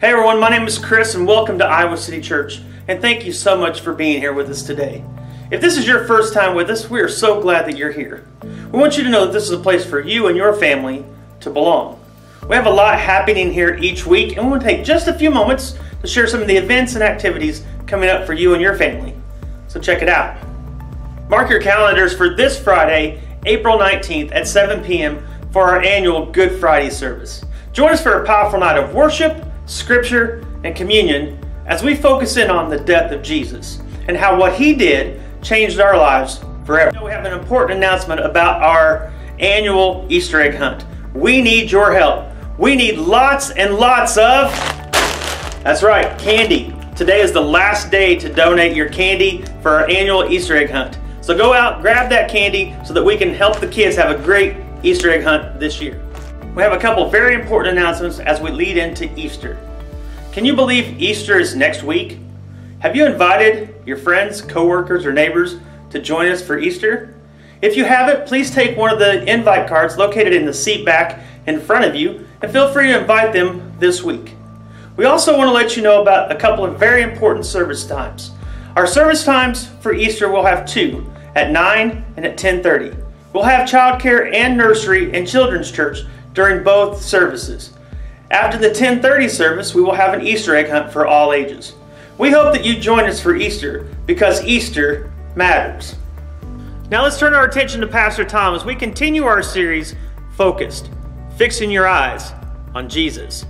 Hey everyone, my name is Chris and welcome to Iowa City Church. And thank you so much for being here with us today. If this is your first time with us, we are so glad that you're here. We want you to know that this is a place for you and your family to belong. We have a lot happening here each week, and we want to take just a few moments to share some of the events and activities coming up for you and your family. So check it out. Mark your calendars for this Friday, April 19th at 7 p.m. for our annual Good Friday service. Join us for a powerful night of worship scripture, and communion as we focus in on the death of Jesus and how what he did changed our lives forever. We have an important announcement about our annual Easter egg hunt. We need your help. We need lots and lots of, that's right, candy. Today is the last day to donate your candy for our annual Easter egg hunt. So go out, grab that candy so that we can help the kids have a great Easter egg hunt this year. We have a couple very important announcements as we lead into Easter. Can you believe Easter is next week? Have you invited your friends, coworkers, or neighbors to join us for Easter? If you haven't, please take one of the invite cards located in the seat back in front of you and feel free to invite them this week. We also want to let you know about a couple of very important service times. Our service times for Easter will have two, at 9 and at 10:30. We'll have childcare and nursery and children's church during both services. After the 1030 service, we will have an Easter egg hunt for all ages. We hope that you join us for Easter because Easter matters. Now let's turn our attention to Pastor Tom as we continue our series, Focused, Fixing Your Eyes on Jesus.